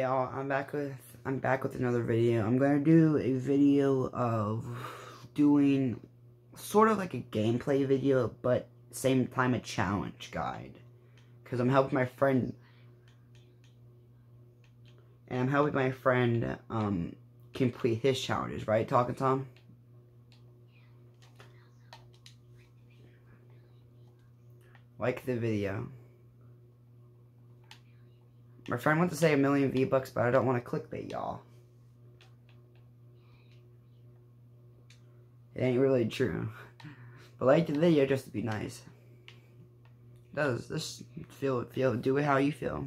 y'all i'm back with i'm back with another video. I'm gonna do a video of doing sort of like a gameplay video but same time a challenge guide. Because i'm helping my friend and i'm helping my friend um complete his challenges right talking tom? Like the video my friend wants to say a million V-Bucks, but I don't want to clickbait y'all. It ain't really true. But like the video just to be nice. It does this feel feel do it how you feel.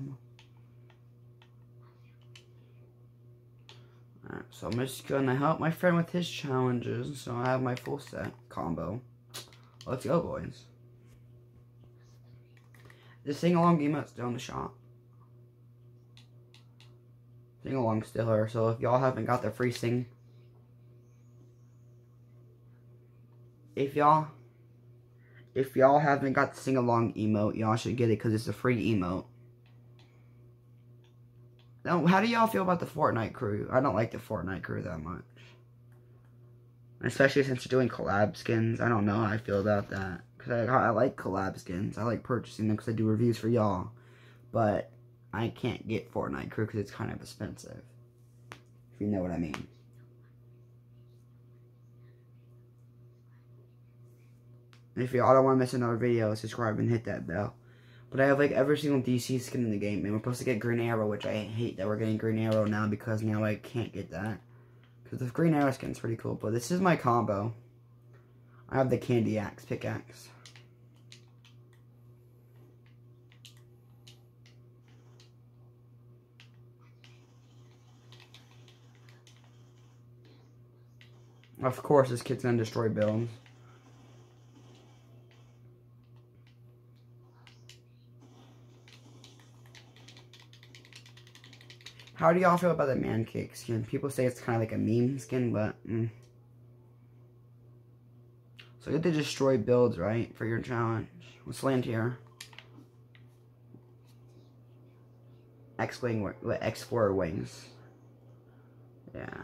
Alright, so I'm just gonna help my friend with his challenges, so I have my full set combo. Let's go boys. This sing along game out still in the shop sing along still here. So if y'all haven't got the free sing, if y'all, if y'all haven't got the sing along emote, y'all should get it because it's a free emote. Now, how do y'all feel about the Fortnite crew? I don't like the Fortnite crew that much. Especially since you're doing collab skins. I don't know how I feel about that. Because I, I like collab skins. I like purchasing them because I do reviews for y'all. But I can't get Fortnite Crew because it's kind of expensive. If you know what I mean. And if y'all don't want to miss another video, subscribe and hit that bell. But I have like every single DC skin in the game. And we're supposed to get Green Arrow, which I hate that we're getting Green Arrow now because now I can't get that. Because the Green Arrow skin's pretty cool. But this is my combo. I have the Candy Axe pickaxe. Of course, this kid's gonna destroy buildings. How do y'all feel about the Mancake skin? People say it's kind of like a meme skin, but... Mm. So you get to destroy builds, right? For your challenge. Let's land here. X-Wing, X4 wings. Yeah.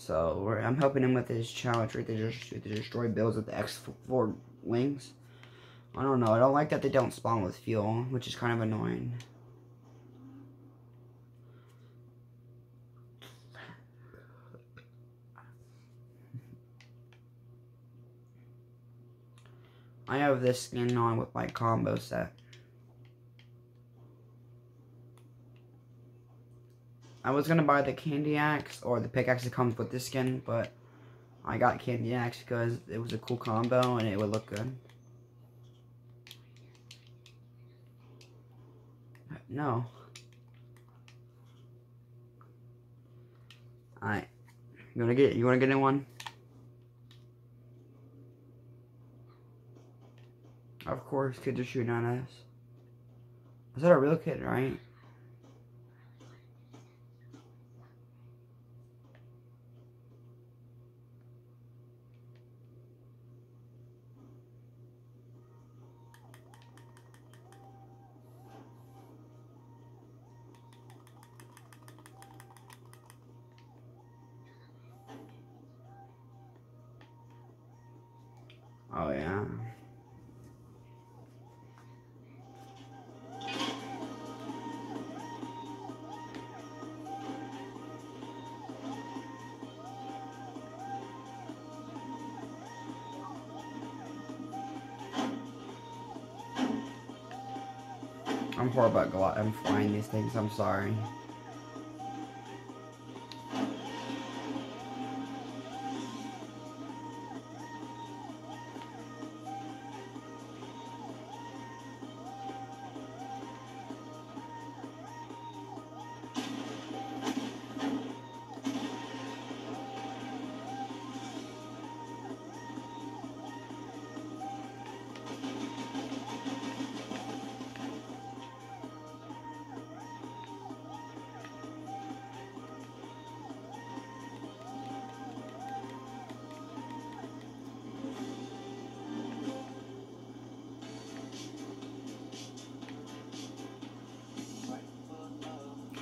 So I'm helping him with his challenge right to, to destroy builds with the X4 wings. I don't know. I don't like that they don't spawn with fuel, which is kind of annoying. I have this skin on with my combo set. I was gonna buy the candy axe or the pickaxe that comes with this skin, but I got candy axe because it was a cool combo and it would look good. No. Alright. You wanna get you wanna get in one? Of course, kids are shooting on us. Is that a real kid, right? Oh, yeah. I'm horrible at I'm flying these things, I'm sorry.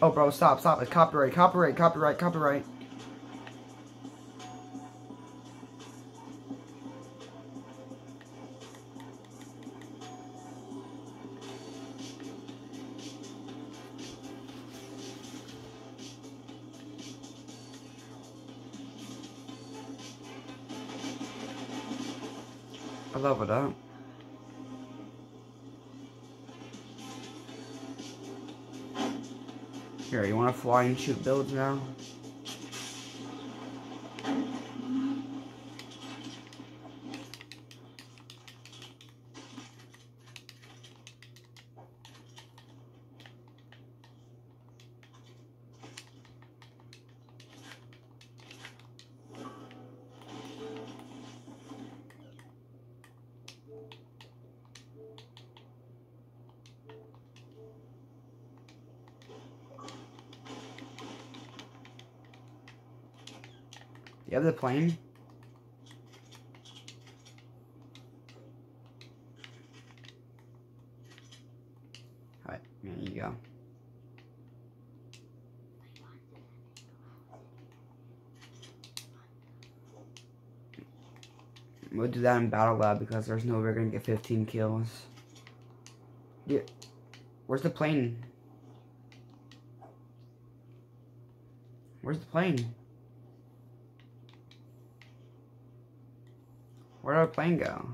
Oh, bro, stop, stop. It's copyright, copyright, copyright, copyright. I love it up. Here, you want to fly and shoot builds now? You have the plane? Alright, there you go. We'll do that in Battle Lab because there's no way we're gonna get 15 kills. Yeah. Where's the plane? Where's the plane? Where did our plane go?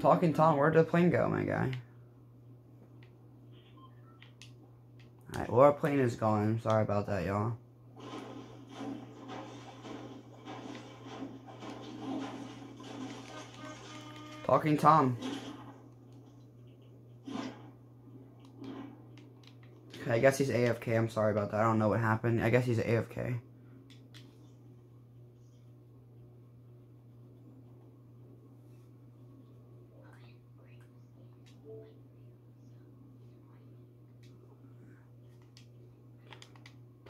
Talking Tom, where did the plane go, my guy? Alright, well our plane is gone. Sorry about that, y'all. Talking Tom. Okay, I guess he's AFK. I'm sorry about that. I don't know what happened. I guess he's AFK.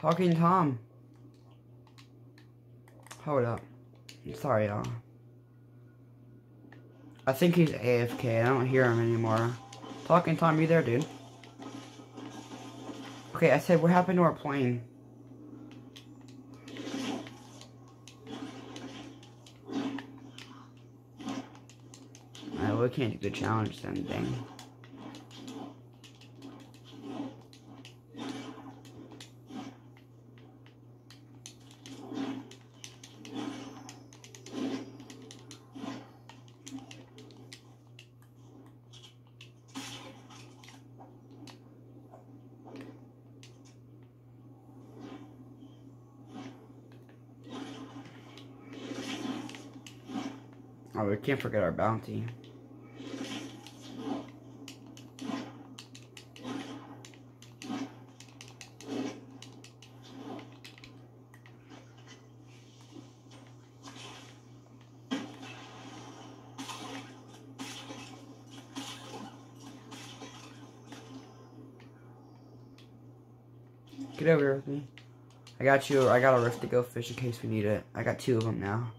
Talking Tom. Hold up. Sorry, y'all. I think he's AFK. I don't hear him anymore. Talking Tom, you there, dude? Okay, I said, what happened to our plane? Alright, well, we can't do the challenge then, dang. Oh, we can't forget our bounty. Get over here with me. I got you. I got a rift to go fish in case we need it. I got two of them now.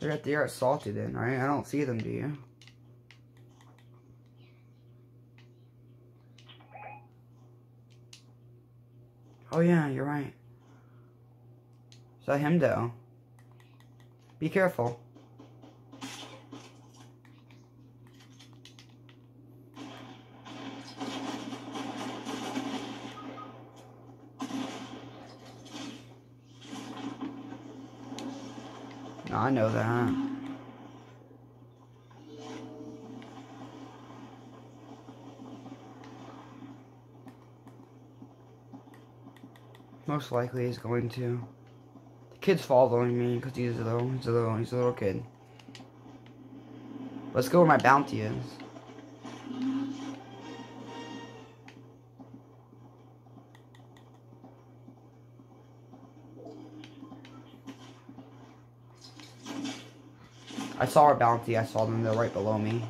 They're at the air salty then, right? I don't see them, do you? Oh yeah, you're right. Is that him though? Be careful. I know that. Most likely he's going to. The kid's following me because he's a little, he's a little, he's a little kid. Let's go where my bounty is. I saw our bounty. I saw them. They're right below me.